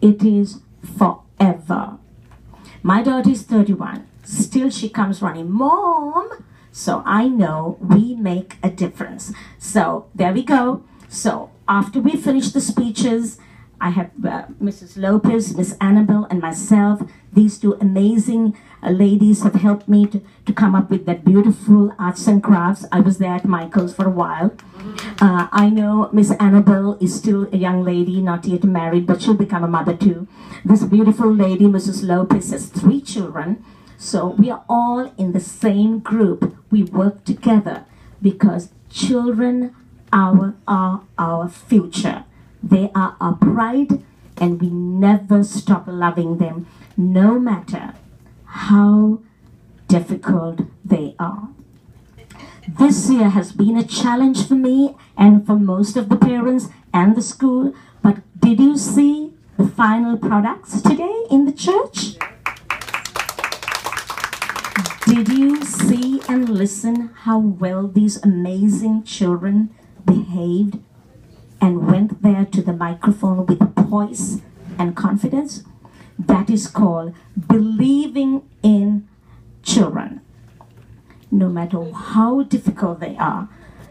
it is forever. My daughter is 31. Still, she comes running, Mom. So I know we make a difference. So there we go. So after we finish the speeches, I have uh, Mrs. Lopez, Miss Annabelle, and myself. These two amazing uh, ladies have helped me to, to come up with that beautiful arts and crafts. I was there at Michael's for a while. Uh, I know Miss Annabelle is still a young lady, not yet married, but she'll become a mother too. This beautiful lady, Mrs. Lopez, has three children. So we are all in the same group. We work together because children our, are our future. They are our pride, and we never stop loving them, no matter how difficult they are. This year has been a challenge for me and for most of the parents and the school, but did you see the final products today in the church? Did you see and listen how well these amazing children behaved went there to the microphone with poise and confidence? That is called believing in children, no matter how difficult they are.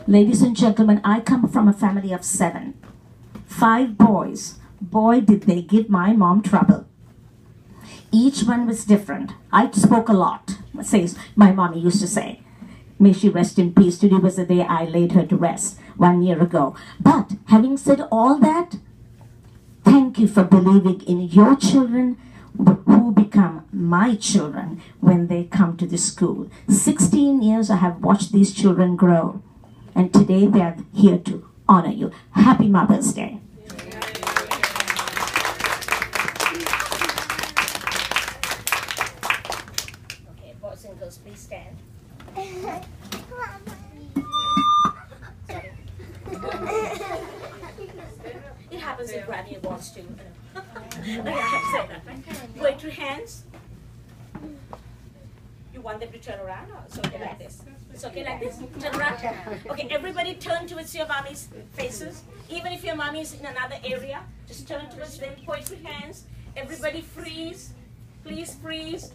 Ladies and gentlemen, I come from a family of seven, five boys. Boy, did they give my mom trouble. Each one was different. I spoke a lot, says my mommy used to say. May she rest in peace. Today was the day I laid her to rest one year ago. But having said all that, thank you for believing in your children who become my children when they come to the school. 16 years I have watched these children grow. And today they are here to honor you. Happy Mother's Day. Okay, boys and girls, please stand. Sorry. It happens in Grammy Awards too. your hands. You want them to turn around or it's okay like this? It's okay like this? Turn around? Okay, everybody turn towards your mommy's faces. Even if your mommy is in another area, just turn towards them, point your hands. Everybody freeze. Please freeze.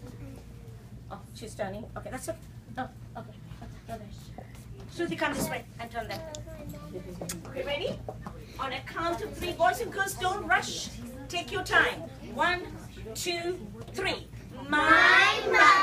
Oh, she's turning. Okay, that's it. Okay. Shruti, come this way and turn them. Okay, ready? On a count of three, boys and girls, don't rush. Take your time. One, two, three. My mother.